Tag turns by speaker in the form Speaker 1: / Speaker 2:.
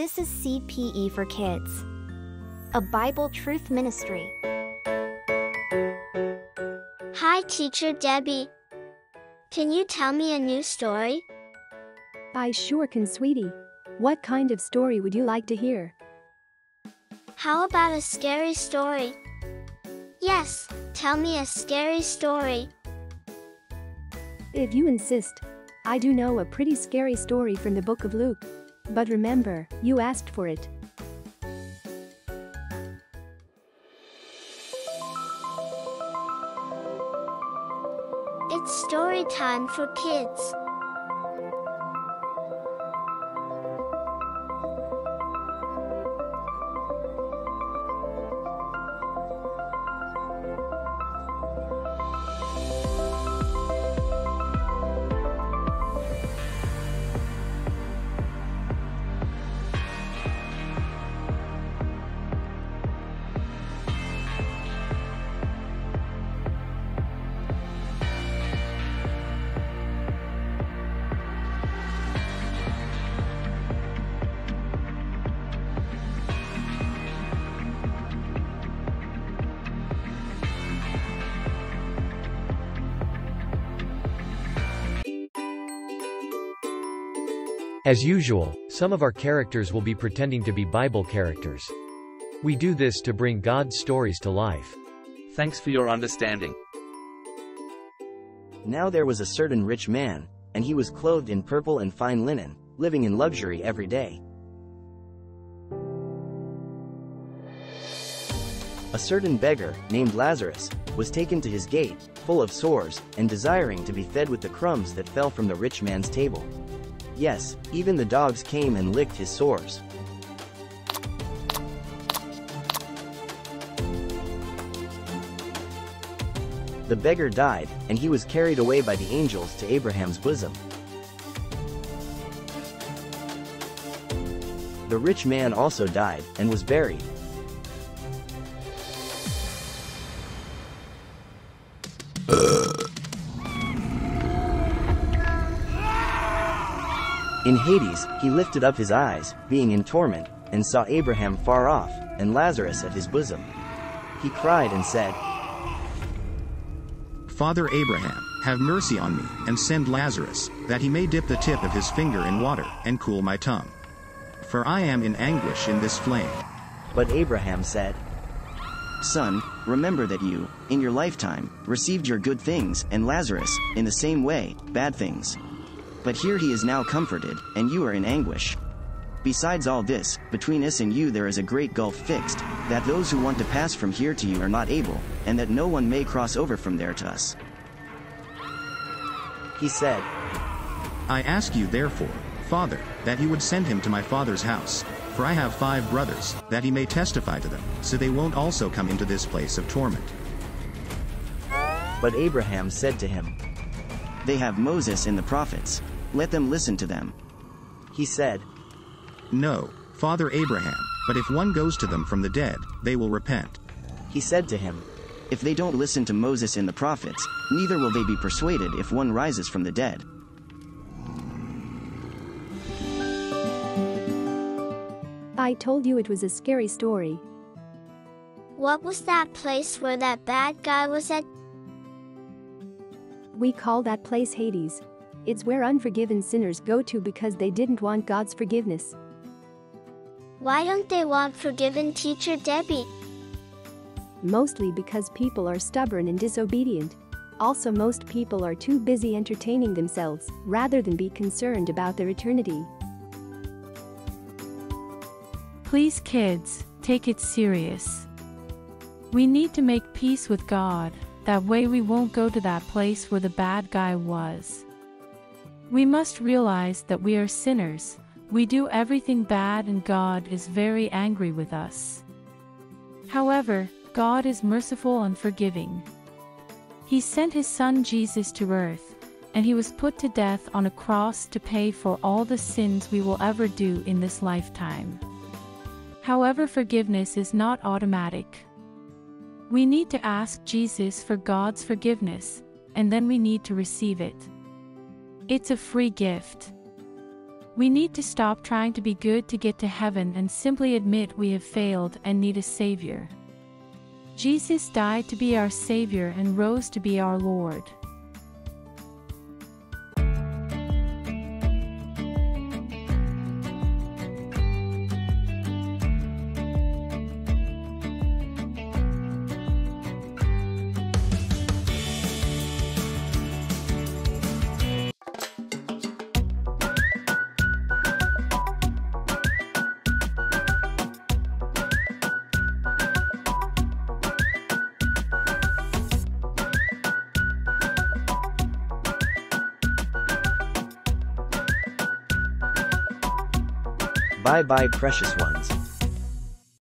Speaker 1: This is CPE for Kids, a Bible Truth Ministry.
Speaker 2: Hi, Teacher Debbie. Can you tell me a new story?
Speaker 3: I sure can, sweetie. What kind of story would you like to hear?
Speaker 2: How about a scary story? Yes, tell me a scary story.
Speaker 3: If you insist. I do know a pretty scary story from the book of Luke. But remember, you asked for it.
Speaker 2: It's story time for kids.
Speaker 4: As usual, some of our characters will be pretending to be Bible characters. We do this to bring God's stories to life.
Speaker 5: Thanks for your understanding.
Speaker 6: Now there was a certain rich man, and he was clothed in purple and fine linen, living in luxury every day. A certain beggar, named Lazarus, was taken to his gate, full of sores, and desiring to be fed with the crumbs that fell from the rich man's table. Yes, even the dogs came and licked his sores. The beggar died, and he was carried away by the angels to Abraham's bosom. The rich man also died, and was buried. In Hades, he lifted up his eyes, being in torment, and saw Abraham far off, and Lazarus at his bosom. He cried and said,
Speaker 7: Father Abraham, have mercy on me, and send Lazarus, that he may dip the tip of his finger in water, and cool my tongue. For I am in anguish in this flame.
Speaker 6: But Abraham said,
Speaker 8: Son, remember that you, in your lifetime, received your good things, and Lazarus, in the same way, bad things. But here he is now comforted, and you are in anguish. Besides all this, between us and you there is a great gulf fixed, that those who want to pass from here to you are not able, and that no one may cross over from there to us.
Speaker 6: He said,
Speaker 7: I ask you therefore, Father, that you would send him to my father's house. For I have five brothers, that he may testify to them, so they won't also come into this place of torment.
Speaker 6: But Abraham said to him,
Speaker 8: They have Moses and the prophets. Let them listen to them.
Speaker 6: He said,
Speaker 7: No, Father Abraham, but if one goes to them from the dead, they will repent.
Speaker 6: He said to him,
Speaker 8: If they don't listen to Moses and the prophets, neither will they be persuaded if one rises from the dead.
Speaker 3: I told you it was a scary story.
Speaker 2: What was that place where that bad guy was at?
Speaker 3: We call that place Hades. It's where unforgiven sinners go to because they didn't want God's forgiveness.
Speaker 2: Why don't they want forgiven teacher Debbie?
Speaker 3: Mostly because people are stubborn and disobedient. Also, most people are too busy entertaining themselves rather than be concerned about their eternity.
Speaker 9: Please, kids, take it serious. We need to make peace with God, that way we won't go to that place where the bad guy was. We must realize that we are sinners, we do everything bad, and God is very angry with us. However, God is merciful and forgiving. He sent his Son Jesus to earth, and he was put to death on a cross to pay for all the sins we will ever do in this lifetime. However, forgiveness is not automatic. We need to ask Jesus for God's forgiveness, and then we need to receive it. It's a free gift. We need to stop trying to be good to get to heaven and simply admit we have failed and need a Savior. Jesus died to be our Savior and rose to be our Lord.
Speaker 6: Bye bye precious ones.